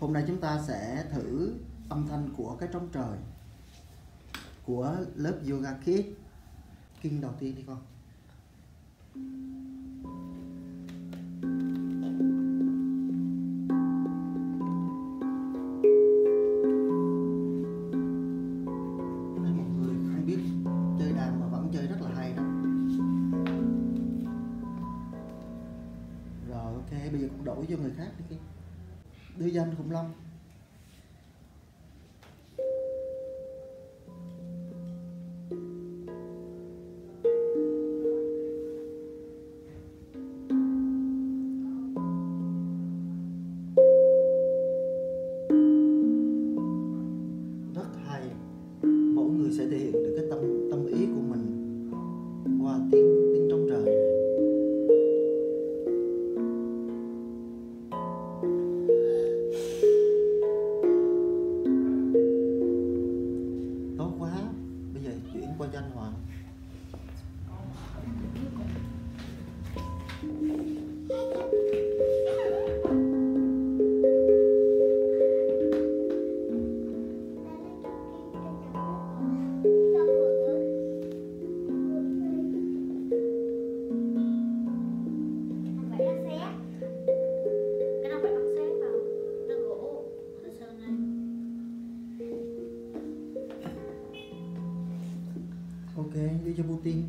Hôm nay chúng ta sẽ thử âm thanh của cái trống trời của lớp yoga kids. Kinh đầu tiên đi con. Mọi người không biết chơi đàn mà vẫn chơi rất là hay đó. Rồi, ok, bây giờ cũng đổi cho người khác đi kia đưa danh khủng long. Rất hay. Mỗi người sẽ thể hiện được giờ ok anh đưa cho Putin.